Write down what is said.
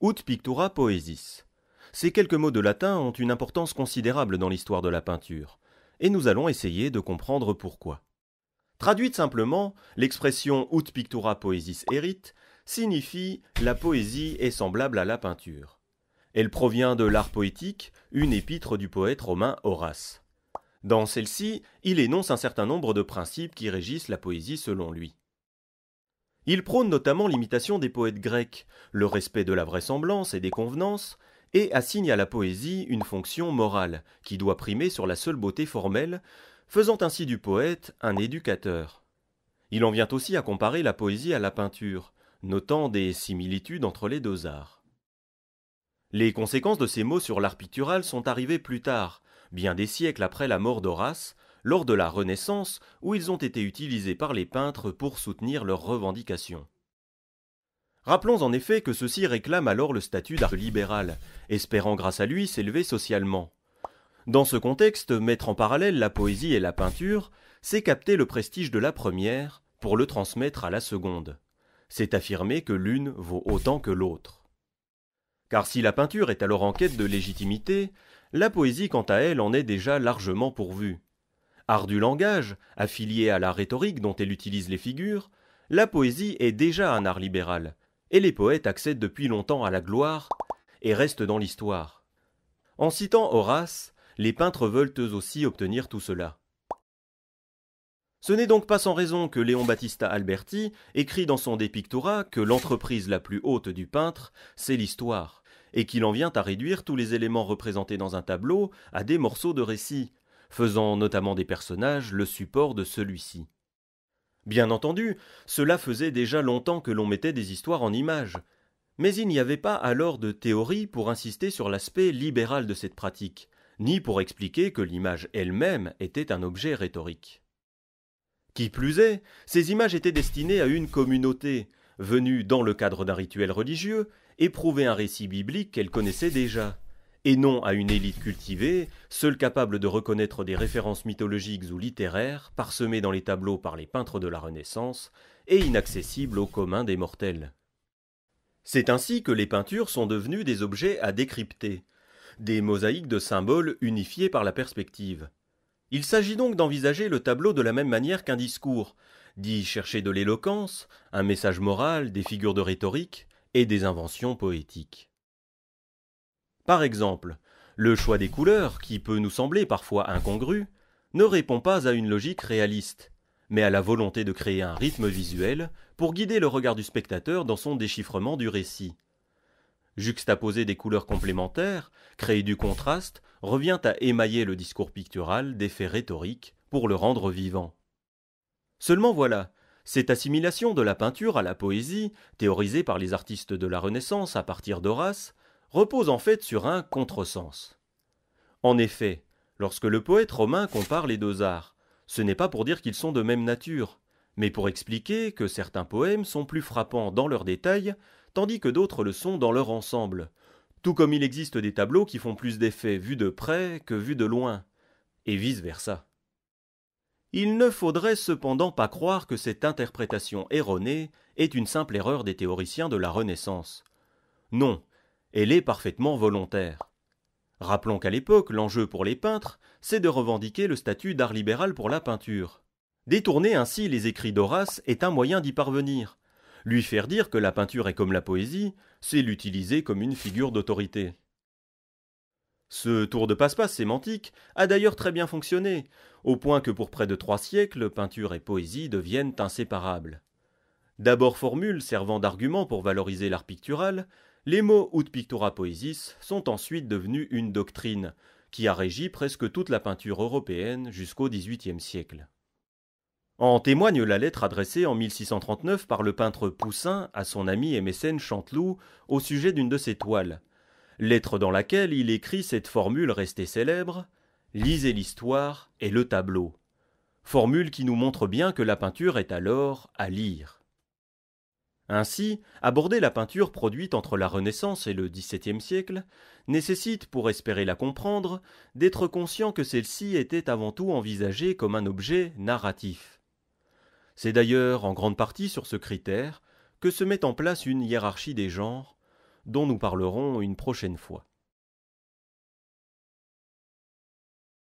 Ut pictura poesis. Ces quelques mots de latin ont une importance considérable dans l'histoire de la peinture, et nous allons essayer de comprendre pourquoi. Traduite simplement, l'expression ut pictura poesis erit signifie la poésie est semblable à la peinture. Elle provient de l'art poétique, une épître du poète romain Horace. Dans celle-ci, il énonce un certain nombre de principes qui régissent la poésie selon lui. Il prône notamment l'imitation des poètes grecs, le respect de la vraisemblance et des convenances, et assigne à la poésie une fonction morale, qui doit primer sur la seule beauté formelle, faisant ainsi du poète un éducateur. Il en vient aussi à comparer la poésie à la peinture, notant des similitudes entre les deux arts. Les conséquences de ces mots sur l'art pictural sont arrivées plus tard, bien des siècles après la mort d'Horace, lors de la Renaissance, où ils ont été utilisés par les peintres pour soutenir leurs revendications. Rappelons en effet que ceux-ci réclament alors le statut d'art libéral, espérant grâce à lui s'élever socialement. Dans ce contexte, mettre en parallèle la poésie et la peinture, c'est capter le prestige de la première pour le transmettre à la seconde. C'est affirmer que l'une vaut autant que l'autre. Car si la peinture est alors en quête de légitimité, la poésie quant à elle en est déjà largement pourvue. Art du langage, affilié à la rhétorique dont elle utilise les figures, la poésie est déjà un art libéral, et les poètes accèdent depuis longtemps à la gloire et restent dans l'histoire. En citant Horace, les peintres veulent eux aussi obtenir tout cela. Ce n'est donc pas sans raison que Léon Battista Alberti écrit dans son De Pictura que l'entreprise la plus haute du peintre, c'est l'histoire, et qu'il en vient à réduire tous les éléments représentés dans un tableau à des morceaux de récit, faisant notamment des personnages le support de celui-ci. Bien entendu, cela faisait déjà longtemps que l'on mettait des histoires en images, mais il n'y avait pas alors de théorie pour insister sur l'aspect libéral de cette pratique, ni pour expliquer que l'image elle-même était un objet rhétorique. Qui plus est, ces images étaient destinées à une communauté, venue dans le cadre d'un rituel religieux, éprouver un récit biblique qu'elle connaissait déjà et non à une élite cultivée, seule capable de reconnaître des références mythologiques ou littéraires, parsemées dans les tableaux par les peintres de la Renaissance, et inaccessible au commun des mortels. C'est ainsi que les peintures sont devenues des objets à décrypter, des mosaïques de symboles unifiés par la perspective. Il s'agit donc d'envisager le tableau de la même manière qu'un discours, d'y chercher de l'éloquence, un message moral, des figures de rhétorique et des inventions poétiques. Par exemple, le choix des couleurs, qui peut nous sembler parfois incongru, ne répond pas à une logique réaliste, mais à la volonté de créer un rythme visuel pour guider le regard du spectateur dans son déchiffrement du récit. Juxtaposer des couleurs complémentaires, créer du contraste, revient à émailler le discours pictural d'effets rhétoriques pour le rendre vivant. Seulement voilà, cette assimilation de la peinture à la poésie, théorisée par les artistes de la Renaissance à partir d'Horace, repose en fait sur un contresens. En effet, lorsque le poète romain compare les deux arts, ce n'est pas pour dire qu'ils sont de même nature, mais pour expliquer que certains poèmes sont plus frappants dans leurs détails, tandis que d'autres le sont dans leur ensemble, tout comme il existe des tableaux qui font plus d'effet vus de près que vus de loin, et vice-versa. Il ne faudrait cependant pas croire que cette interprétation erronée est une simple erreur des théoriciens de la Renaissance. Non, elle est parfaitement volontaire. Rappelons qu'à l'époque, l'enjeu pour les peintres, c'est de revendiquer le statut d'art libéral pour la peinture. Détourner ainsi les écrits d'Horace est un moyen d'y parvenir. Lui faire dire que la peinture est comme la poésie, c'est l'utiliser comme une figure d'autorité. Ce tour de passe-passe sémantique a d'ailleurs très bien fonctionné, au point que pour près de trois siècles, peinture et poésie deviennent inséparables. D'abord formule servant d'argument pour valoriser l'art pictural, les mots ut pictura poesis sont ensuite devenus une doctrine qui a régi presque toute la peinture européenne jusqu'au XVIIIe siècle. En témoigne la lettre adressée en 1639 par le peintre Poussin à son ami et mécène Chanteloup au sujet d'une de ses toiles, lettre dans laquelle il écrit cette formule restée célèbre Lisez l'histoire et le tableau. Formule qui nous montre bien que la peinture est alors à lire. Ainsi, aborder la peinture produite entre la Renaissance et le XVIIe siècle nécessite, pour espérer la comprendre, d'être conscient que celle-ci était avant tout envisagée comme un objet narratif. C'est d'ailleurs en grande partie sur ce critère que se met en place une hiérarchie des genres, dont nous parlerons une prochaine fois.